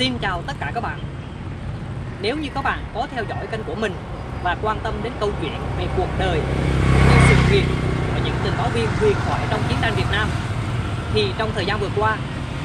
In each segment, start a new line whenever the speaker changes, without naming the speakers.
Xin chào tất cả các bạn. Nếu như các bạn có theo dõi kênh của mình và quan tâm đến câu chuyện về cuộc đời những sự việc của những tình báo viên huyền thoại trong chiến tranh Việt Nam, thì trong thời gian vừa qua,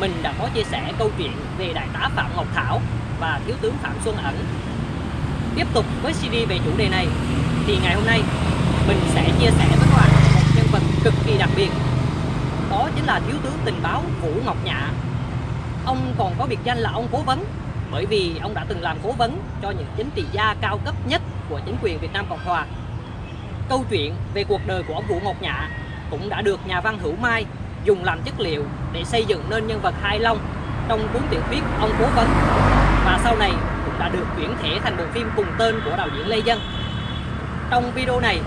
mình đã có chia sẻ câu chuyện về đại tá Phạm Ngọc Thảo và thiếu tướng Phạm Xuân Ẩn. Tiếp tục với CD về chủ đề này, thì ngày hôm nay, mình sẽ chia sẻ với các bạn một nhân vật cực kỳ đặc biệt. Đó chính là thiếu tướng tình báo Vũ Ngọc Nhạ ông còn có biệt danh là ông cố vấn bởi vì ông đã từng làm cố vấn cho những chính trị gia cao cấp nhất của chính quyền Việt Nam Cộng Hòa. Câu chuyện về cuộc đời của ông Vũ Ngọc Nhạ cũng đã được nhà văn Hữu Mai dùng làm chất liệu để xây dựng nên nhân vật Hai Long trong cuốn tiểu thuyết Ông Cố Vấn và sau này cũng đã được chuyển thể thành bộ phim cùng tên của đạo diễn Lê Dân. Trong video này,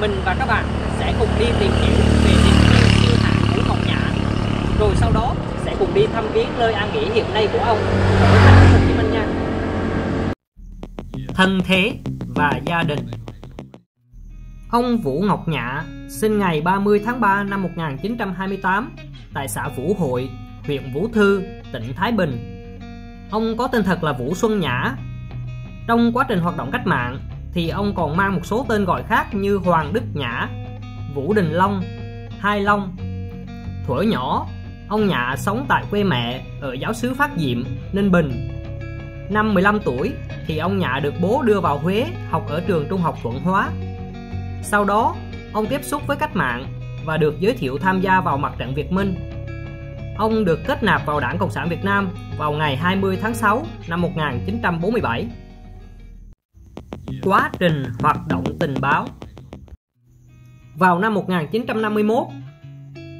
mình và các bạn sẽ cùng đi tìm hiểu về tình yêu siêu hạng Vũ Ngọc Nhạ rồi sau đó cùng đi thăm viếng nơi an nghỉ hiện nay của ông ở thành phố Hồ Chí Minh nha. Thân thế và gia đình Ông Vũ Ngọc Nhã sinh ngày 30 tháng 3 năm 1928 tại xã Vũ Hội, huyện Vũ Thư, tỉnh Thái Bình. Ông có tên thật là Vũ Xuân Nhã. Trong quá trình hoạt động cách mạng thì ông còn mang một số tên gọi khác như Hoàng Đức Nhã, Vũ Đình Long, Hai Long. Thuở nhỏ, ông Nhạ sống tại quê mẹ ở giáo xứ Phát Diệm, Ninh Bình. Năm 15 tuổi thì ông Nhạ được bố đưa vào Huế học ở trường trung học Thuận Hóa. Sau đó, ông tiếp xúc với cách mạng và được giới thiệu tham gia vào mặt trận Việt Minh. Ông được kết nạp vào Đảng Cộng sản Việt Nam vào ngày 20 tháng 6 năm 1947. Quá trình hoạt động tình báo Vào năm 1951,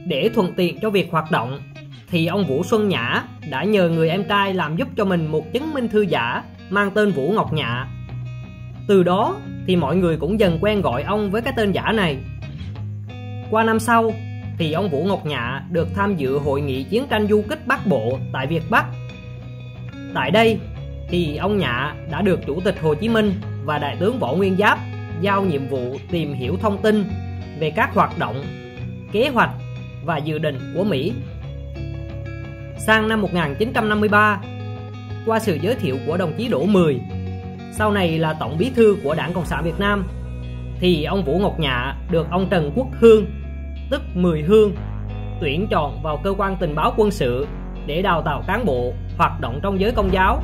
để thuận tiện cho việc hoạt động, thì ông Vũ Xuân Nhã đã nhờ người em trai làm giúp cho mình một chứng minh thư giả mang tên Vũ Ngọc Nhã. Từ đó thì mọi người cũng dần quen gọi ông với cái tên giả này. Qua năm sau thì ông Vũ Ngọc Nhã được tham dự hội nghị chiến tranh du kích Bắc Bộ tại Việt Bắc. Tại đây thì ông Nhã đã được Chủ tịch Hồ Chí Minh và Đại tướng Võ Nguyên Giáp giao nhiệm vụ tìm hiểu thông tin về các hoạt động, kế hoạch và dự định của Mỹ. Sang năm 1953, qua sự giới thiệu của đồng chí Đỗ Mười, sau này là Tổng Bí thư của Đảng Cộng sản Việt Nam, thì ông Vũ Ngọc Nhạ được ông Trần Quốc Hương, tức Mười Hương, tuyển chọn vào cơ quan tình báo quân sự để đào tạo cán bộ hoạt động trong giới công giáo.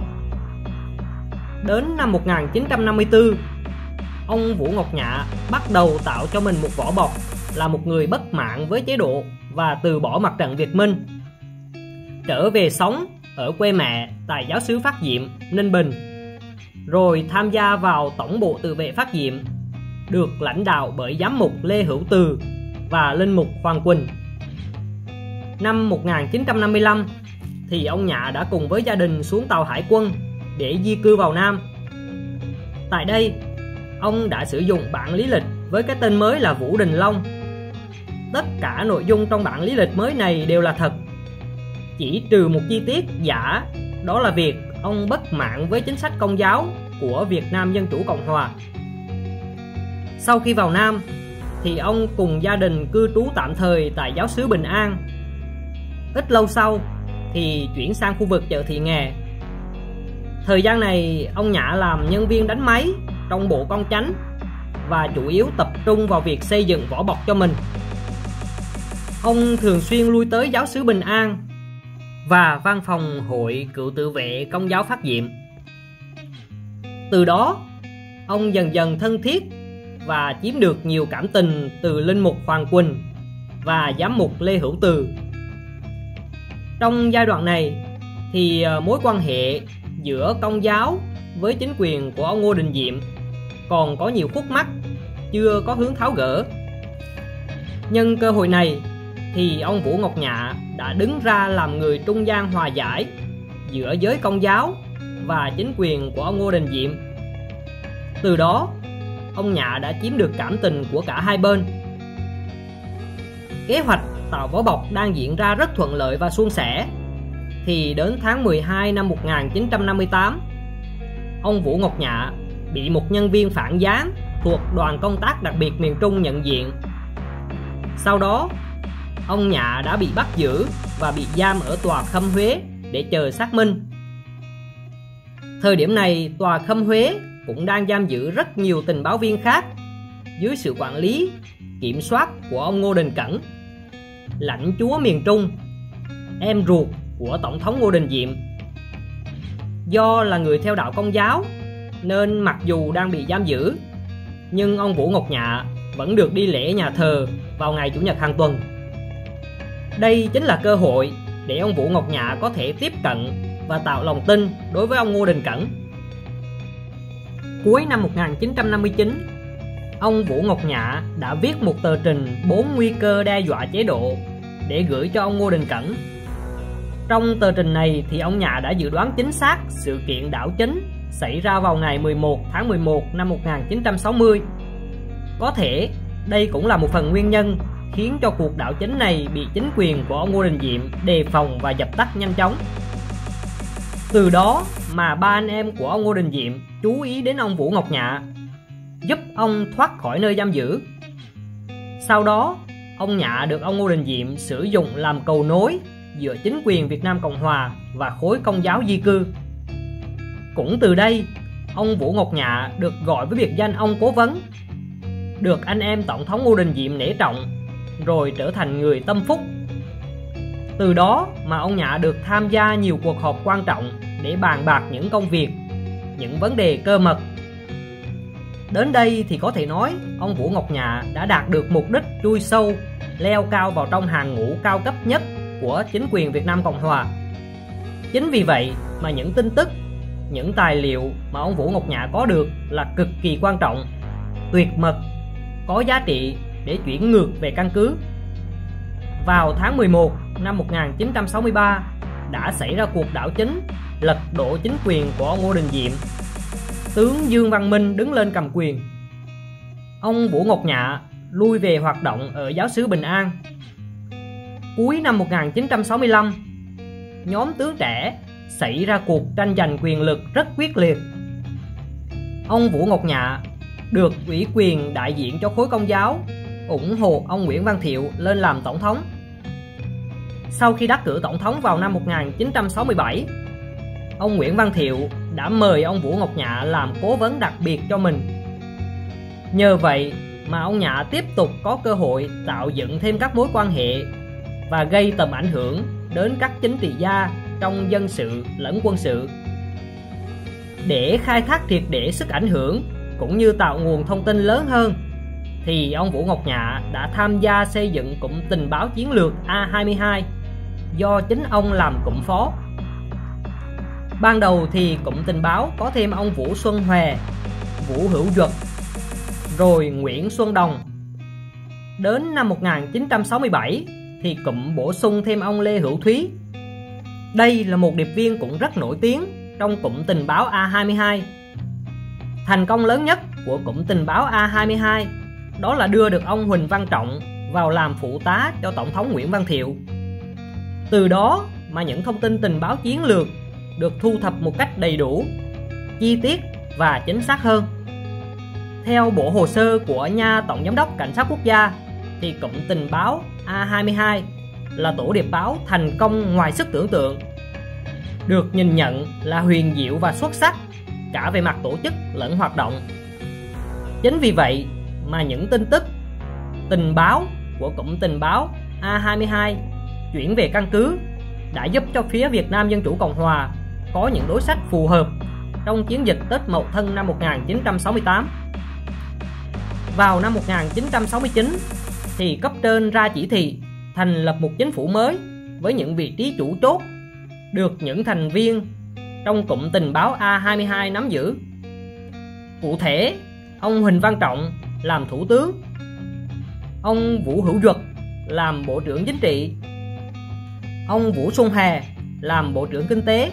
Đến năm 1954, ông Vũ Ngọc Nhạ bắt đầu tạo cho mình một vỏ bọc là một người bất mãn với chế độ và từ bỏ mặt trận Việt Minh. Trở về sống ở quê mẹ tại giáo sứ Phát Diệm, Ninh Bình, rồi tham gia vào Tổng bộ tự vệ Phát Diệm, được lãnh đạo bởi giám mục Lê Hữu Từ và linh mục Hoàng Quỳnh. Năm 1955 thì ông Nhạ đã cùng với gia đình xuống tàu hải quân để di cư vào Nam. Tại đây, ông đã sử dụng bản lý lịch với cái tên mới là Vũ Đình Long tất cả nội dung trong bản lý lịch mới này đều là thật. Chỉ trừ một chi tiết giả, đó là việc ông bất mãn với chính sách công giáo của Việt Nam Dân Chủ Cộng Hòa. Sau khi vào Nam, thì ông cùng gia đình cư trú tạm thời tại giáo xứ Bình An. Ít lâu sau, thì chuyển sang khu vực chợ thị nghè. Thời gian này, ông Nhã làm nhân viên đánh máy trong bộ con chánh và chủ yếu tập trung vào việc xây dựng vỏ bọc cho mình. Ông thường xuyên lui tới giáo xứ Bình An và văn phòng hội cựu tự vệ công giáo phát diệm. Từ đó, ông dần dần thân thiết và chiếm được nhiều cảm tình từ linh mục Hoàng Quỳnh và giám mục Lê Hữu Từ. Trong giai đoạn này thì ờ, mối quan hệ giữa công giáo với chính quyền của ông Ngô Đình Diệm còn có nhiều khúc mắc chưa có hướng tháo gỡ. Nhân cơ hội này thì ông Vũ Ngọc Nhạ đã đứng ra làm người trung gian hòa giải giữa giới công giáo và chính quyền của ông Ngô Đình Diệm. Từ đó, ông Nhạ đã chiếm được cảm tình của cả hai bên. Kế hoạch tạo vỏ bọc đang diễn ra rất thuận lợi và suôn sẻ. Thì đến tháng 12 năm 1958, ông Vũ Ngọc Nhạ bị một nhân viên phản gián thuộc đoàn công tác đặc biệt miền Trung nhận diện. Sau đó, ông Nhạ đã bị bắt giữ và bị giam ở tòa Khâm Huế để chờ xác minh. Thời điểm này, tòa Khâm Huế cũng đang giam giữ rất nhiều tình báo viên khác dưới sự quản lý, kiểm soát của ông Ngô Đình Cẩn, lãnh chúa miền Trung, em ruột của Tổng thống Ngô Đình Diệm. Do là người theo đạo công giáo nên mặc dù đang bị giam giữ nhưng ông Vũ Ngọc Nhạ vẫn được đi lễ nhà thờ vào ngày Chủ nhật hàng tuần. Đây chính là cơ hội để ông Vũ Ngọc Nhạ có thể tiếp cận và tạo lòng tin đối với ông Ngô Đình Cẩn. Cuối năm 1959, ông Vũ Ngọc Nhạ đã viết một tờ trình bốn nguy cơ đe dọa chế độ để gửi cho ông Ngô Đình Cẩn. Trong tờ trình này thì ông Nhạ đã dự đoán chính xác sự kiện đảo chính xảy ra vào ngày 11 tháng 11 năm 1960. Có thể đây cũng là một phần nguyên nhân khiến cho cuộc đảo chính này bị chính quyền của ông Ngô Đình Diệm đề phòng và dập tắt nhanh chóng. Từ đó mà ba anh em của ông Ngô Đình Diệm chú ý đến ông Vũ Ngọc Nhạ, giúp ông thoát khỏi nơi giam giữ. Sau đó, ông Nhạ được ông Ngô Đình Diệm sử dụng làm cầu nối giữa chính quyền Việt Nam Cộng Hòa và khối công giáo di cư. Cũng từ đây, ông Vũ Ngọc Nhạ được gọi với biệt danh ông cố vấn, được anh em Tổng thống Ngô Đình Diệm nể trọng, rồi trở thành người tâm phúc. Từ đó mà ông Nhạ được tham gia nhiều cuộc họp quan trọng để bàn bạc những công việc, những vấn đề cơ mật. Đến đây thì có thể nói ông Vũ Ngọc Nhạ đã đạt được mục đích chui sâu, leo cao vào trong hàng ngũ cao cấp nhất của chính quyền Việt Nam Cộng Hòa. Chính vì vậy mà những tin tức, những tài liệu mà ông Vũ Ngọc Nhạ có được là cực kỳ quan trọng, tuyệt mật, có giá trị để chuyển ngược về căn cứ. Vào tháng 11 năm 1963 đã xảy ra cuộc đảo chính lật đổ chính quyền của Ngô Đình Diệm. Tướng Dương Văn Minh đứng lên cầm quyền. Ông Vũ Ngọc Nhạ lui về hoạt động ở giáo xứ Bình An. Cuối năm 1965, nhóm tướng trẻ xảy ra cuộc tranh giành quyền lực rất quyết liệt. Ông Vũ Ngọc Nhạ được ủy quyền đại diện cho khối công giáo ủng hộ ông Nguyễn Văn Thiệu lên làm tổng thống. Sau khi đắc cử tổng thống vào năm 1967, ông Nguyễn Văn Thiệu đã mời ông Vũ Ngọc Nhạ làm cố vấn đặc biệt cho mình. Nhờ vậy mà ông Nhạ tiếp tục có cơ hội tạo dựng thêm các mối quan hệ và gây tầm ảnh hưởng đến các chính trị gia trong dân sự lẫn quân sự. Để khai thác triệt để sức ảnh hưởng cũng như tạo nguồn thông tin lớn hơn thì ông Vũ Ngọc Nhạ đã tham gia xây dựng cụm tình báo chiến lược A22 do chính ông làm cụm phó. Ban đầu thì cụm tình báo có thêm ông Vũ Xuân Hòe, Vũ Hữu Duật, rồi Nguyễn Xuân Đồng. Đến năm 1967 thì cụm bổ sung thêm ông Lê Hữu Thúy. Đây là một điệp viên cũng rất nổi tiếng trong cụm tình báo A22. Thành công lớn nhất của cụm tình báo A22 đó là đưa được ông Huỳnh Văn Trọng vào làm phụ tá cho Tổng thống Nguyễn Văn Thiệu. Từ đó mà những thông tin tình báo chiến lược được thu thập một cách đầy đủ, chi tiết và chính xác hơn. Theo bộ hồ sơ của nha Tổng Giám đốc Cảnh sát Quốc gia thì cụm tình báo A22 là tổ điệp báo thành công ngoài sức tưởng tượng. Được nhìn nhận là huyền diệu và xuất sắc cả về mặt tổ chức lẫn hoạt động. Chính vì vậy mà những tin tức tình báo của cụm tình báo A22 chuyển về căn cứ đã giúp cho phía Việt Nam Dân Chủ Cộng Hòa có những đối sách phù hợp trong chiến dịch Tết Mậu Thân năm 1968. Vào năm 1969 thì cấp trên ra chỉ thị thành lập một chính phủ mới với những vị trí chủ chốt được những thành viên trong cụm tình báo A22 nắm giữ. Cụ thể, ông Huỳnh Văn Trọng làm thủ tướng. Ông Vũ Hữu Duật làm bộ trưởng chính trị. Ông Vũ Xuân Hà làm bộ trưởng kinh tế.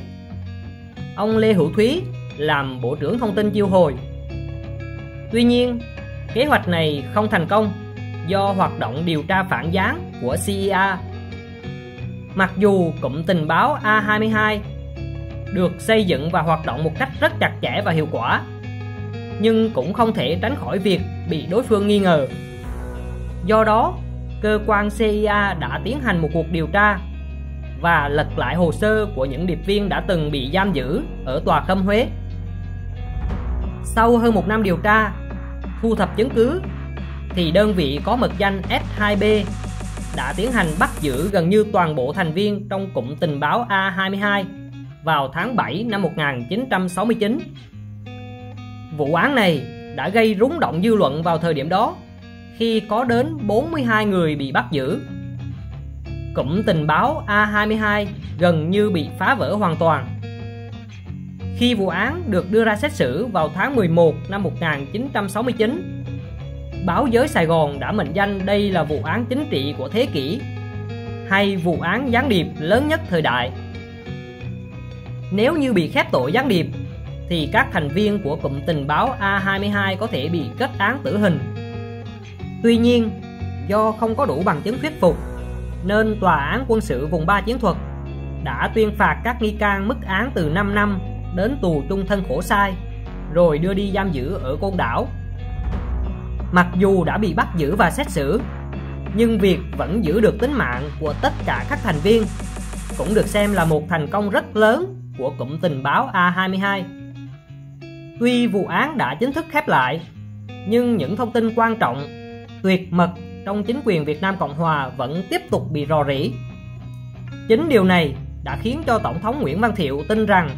Ông Lê Hữu Thúy làm bộ trưởng thông tin chiêu hồi. Tuy nhiên, kế hoạch này không thành công do hoạt động điều tra phản gián của CIA mặc dù cụm tình báo A22 được xây dựng và hoạt động một cách rất chặt chẽ và hiệu quả nhưng cũng không thể tránh khỏi việc bị đối phương nghi ngờ. Do đó, cơ quan CIA đã tiến hành một cuộc điều tra và lật lại hồ sơ của những điệp viên đã từng bị giam giữ ở tòa khâm Huế. Sau hơn một năm điều tra, thu thập chứng cứ, thì đơn vị có mật danh S2B đã tiến hành bắt giữ gần như toàn bộ thành viên trong cụm tình báo A22 vào tháng 7 năm 1969. Vụ án này đã gây rúng động dư luận vào thời điểm đó khi có đến 42 người bị bắt giữ. Cụm tình báo A22 gần như bị phá vỡ hoàn toàn. Khi vụ án được đưa ra xét xử vào tháng 11 năm 1969, báo giới Sài Gòn đã mệnh danh đây là vụ án chính trị của thế kỷ hay vụ án gián điệp lớn nhất thời đại. Nếu như bị khép tội gián điệp thì các thành viên của cụm tình báo A22 có thể bị kết án tử hình. Tuy nhiên, do không có đủ bằng chứng thuyết phục, nên Tòa án quân sự vùng 3 chiến thuật đã tuyên phạt các nghi can mức án từ 5 năm đến tù trung thân khổ sai, rồi đưa đi giam giữ ở Côn Đảo. Mặc dù đã bị bắt giữ và xét xử, nhưng việc vẫn giữ được tính mạng của tất cả các thành viên cũng được xem là một thành công rất lớn của cụm tình báo A22. Tuy vụ án đã chính thức khép lại, nhưng những thông tin quan trọng, tuyệt mật trong chính quyền Việt Nam Cộng Hòa vẫn tiếp tục bị rò rỉ. Chính điều này đã khiến cho Tổng thống Nguyễn Văn Thiệu tin rằng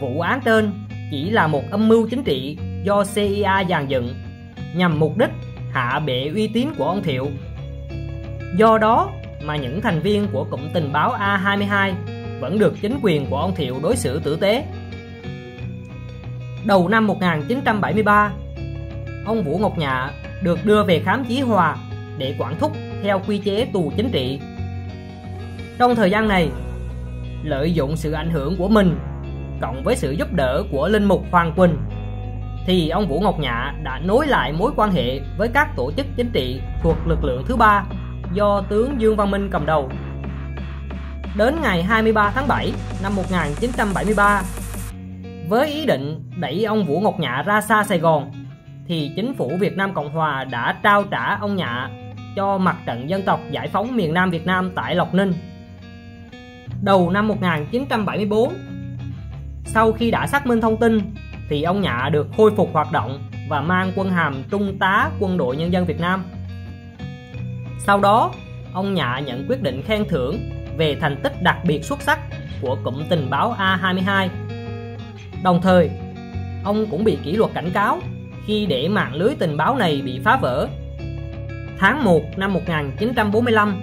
vụ án trên chỉ là một âm mưu chính trị do CIA dàn dựng nhằm mục đích hạ bệ uy tín của ông Thiệu. Do đó mà những thành viên của cụm tình báo A22 vẫn được chính quyền của ông Thiệu đối xử tử tế. Đầu năm 1973, ông Vũ Ngọc Nhạ được đưa về khám chí hòa để quản thúc theo quy chế tù chính trị. Trong thời gian này, lợi dụng sự ảnh hưởng của mình cộng với sự giúp đỡ của linh mục Hoàng Quỳnh thì ông Vũ Ngọc Nhạ đã nối lại mối quan hệ với các tổ chức chính trị thuộc lực lượng thứ ba do tướng Dương Văn Minh cầm đầu. Đến ngày 23 tháng 7 năm 1973, với ý định đẩy ông Vũ Ngọc Nhạ ra xa Sài Gòn, thì chính phủ Việt Nam Cộng Hòa đã trao trả ông Nhạ cho mặt trận dân tộc giải phóng miền Nam Việt Nam tại Lộc Ninh. Đầu năm 1974, sau khi đã xác minh thông tin thì ông Nhạ được khôi phục hoạt động và mang quân hàm Trung tá Quân đội Nhân dân Việt Nam. Sau đó, ông Nhạ nhận quyết định khen thưởng về thành tích đặc biệt xuất sắc của cụm tình báo A22. Đồng thời, ông cũng bị kỷ luật cảnh cáo khi để mạng lưới tình báo này bị phá vỡ. Tháng 1 năm 1945,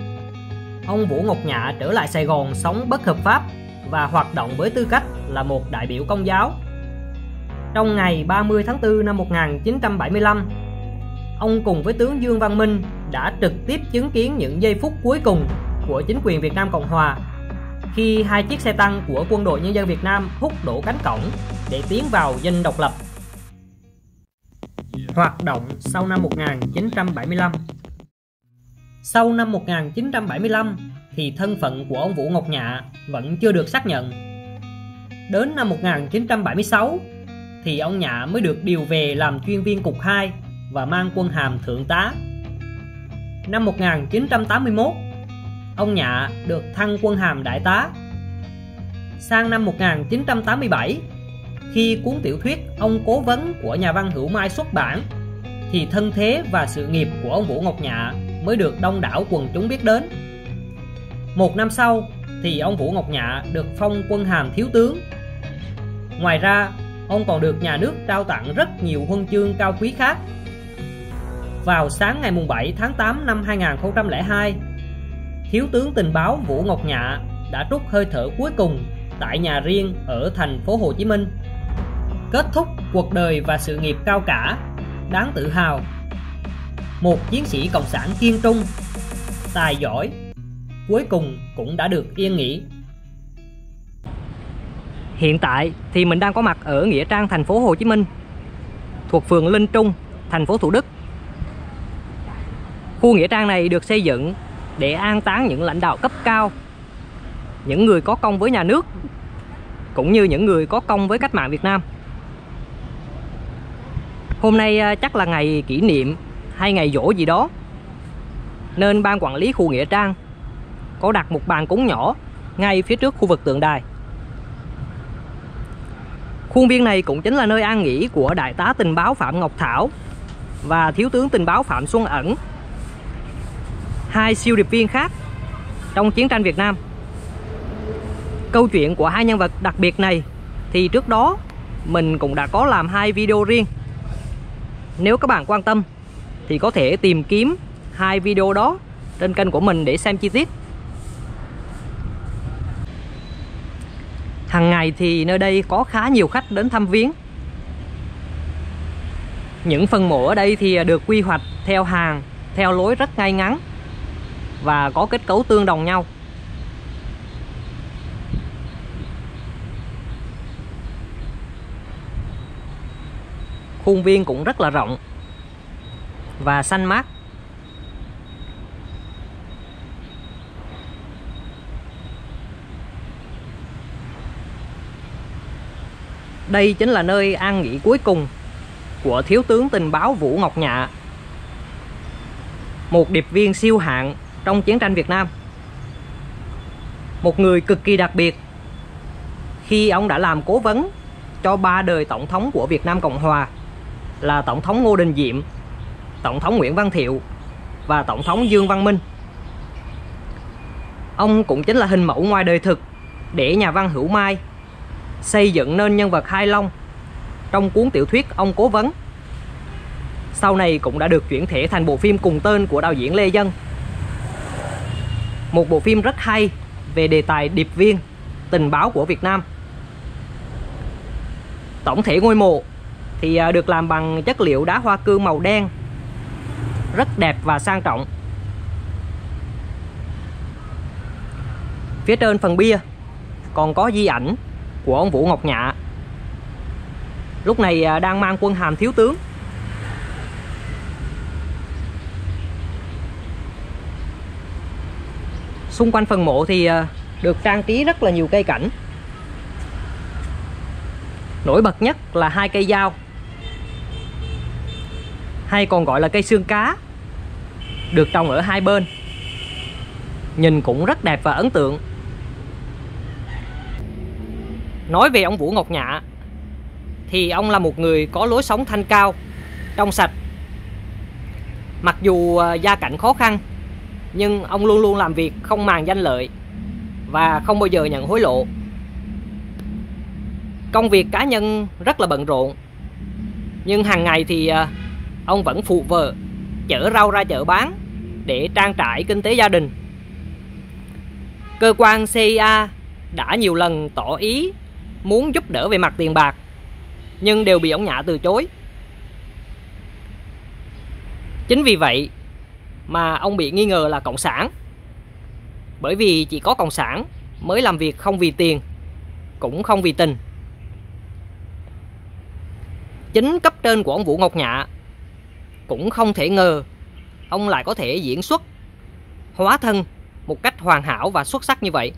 ông Vũ Ngọc Nhạ trở lại Sài Gòn sống bất hợp pháp và hoạt động với tư cách là một đại biểu công giáo. Trong ngày 30 tháng 4 năm 1975, ông cùng với tướng Dương Văn Minh đã trực tiếp chứng kiến những giây phút cuối cùng của chính quyền Việt Nam Cộng Hòa khi hai chiếc xe tăng của quân đội nhân dân Việt Nam hút đổ cánh cổng để tiến vào dinh độc lập. Hoạt động sau năm 1975 Sau năm 1975 thì thân phận của ông Vũ Ngọc Nhạ vẫn chưa được xác nhận. Đến năm 1976 thì ông Nhạ mới được điều về làm chuyên viên cục 2 và mang quân hàm thượng tá. Năm 1981, ông Nhạ được thăng quân hàm đại tá. Sang năm 1987, khi cuốn tiểu thuyết Ông Cố Vấn của nhà văn Hữu Mai xuất bản, thì thân thế và sự nghiệp của ông Vũ Ngọc Nhạ mới được đông đảo quần chúng biết đến. Một năm sau thì ông Vũ Ngọc Nhạ được phong quân hàm thiếu tướng. Ngoài ra, ông còn được nhà nước trao tặng rất nhiều huân chương cao quý khác. Vào sáng ngày 7 tháng 8 năm 2002, Thiếu tướng tình báo Vũ Ngọc Nhạ đã trút hơi thở cuối cùng tại nhà riêng ở thành phố Hồ Chí Minh. Kết thúc cuộc đời và sự nghiệp cao cả, đáng tự hào. Một chiến sĩ cộng sản kiên trung, tài giỏi, cuối cùng cũng đã được yên nghỉ. Hiện tại thì mình đang có mặt ở Nghĩa Trang thành phố Hồ Chí Minh thuộc phường Linh Trung, thành phố Thủ Đức. Khu Nghĩa Trang này được xây dựng để an táng những lãnh đạo cấp cao, những người có công với nhà nước cũng như những người có công với cách mạng Việt Nam. Hôm nay à, chắc là ngày kỷ niệm hay ngày dỗ gì đó nên ban quản lý khu Nghĩa Trang có đặt một bàn cúng nhỏ ngay phía trước khu vực tượng đài. Khuôn viên này cũng chính là nơi an nghỉ của đại tá tình báo Phạm Ngọc Thảo và thiếu tướng tình báo Phạm Xuân Ẩn. Hai siêu điệp viên khác trong chiến tranh Việt Nam. Câu chuyện của hai nhân vật đặc biệt này thì trước đó mình cũng đã có làm hai video riêng. Nếu các bạn quan tâm thì có thể tìm kiếm hai video đó trên kênh của mình để xem chi tiết. Hàng ngày thì nơi đây có khá nhiều khách đến thăm viếng. Những phần mộ ở đây thì được quy hoạch theo hàng, theo lối rất ngay ngắn và có kết cấu tương đồng nhau. Khuôn viên cũng rất là rộng và xanh mát. Đây chính là nơi an nghỉ cuối cùng của thiếu tướng tình báo Vũ Ngọc Nhạ, một điệp viên siêu hạng trong chiến tranh Việt Nam một người cực kỳ đặc biệt khi ông đã làm cố vấn cho ba đời tổng thống của Việt Nam Cộng Hòa là tổng thống Ngô Đình Diệm, tổng thống Nguyễn Văn Thiệu và tổng thống Dương Văn Minh. Ông cũng chính là hình mẫu ngoài đời thực để nhà văn Hữu Mai xây dựng nên nhân vật Hai Long trong cuốn tiểu thuyết Ông Cố Vấn. Sau này cũng đã được chuyển thể thành bộ phim cùng tên của đạo diễn Lê Dân. Một bộ phim rất hay về đề tài điệp viên, tình báo của Việt Nam. Tổng thể ngôi mộ thì à, được làm bằng chất liệu đá hoa cương màu đen rất đẹp và sang trọng. Phía trên phần bia còn có di ảnh của ông Vũ Ngọc Nhạ. Lúc này à, đang mang quân hàm thiếu tướng. Xung quanh phần mộ thì à, được trang trí rất là nhiều cây cảnh. Nổi bật nhất là hai cây dao, hay còn gọi là cây xương cá, được trồng ở hai bên. Nhìn cũng rất đẹp và ấn tượng. Nói về ông Vũ Ngọc Nhạ thì ông là một người có lối sống thanh cao, trong sạch. Mặc dù à, gia cảnh khó khăn nhưng ông luôn luôn làm việc không màng danh lợi và không bao giờ nhận hối lộ công việc cá nhân rất là bận rộn, nhưng hàng ngày thì à, ông vẫn phụ vợ, chở rau ra chợ bán để trang trải kinh tế gia đình. Cơ quan CIA đã nhiều lần tỏ ý muốn giúp đỡ về mặt tiền bạc, nhưng đều bị ông Nhã từ chối. Chính vì vậy mà ông bị nghi ngờ là cộng sản. Bởi vì chỉ có cộng sản mới làm việc không vì tiền, cũng không vì tình. Chính cấp trên của ông Vũ Ngọc Nhạ cũng không thể ngờ ông lại có thể diễn xuất hóa thân một cách hoàn hảo và xuất sắc như vậy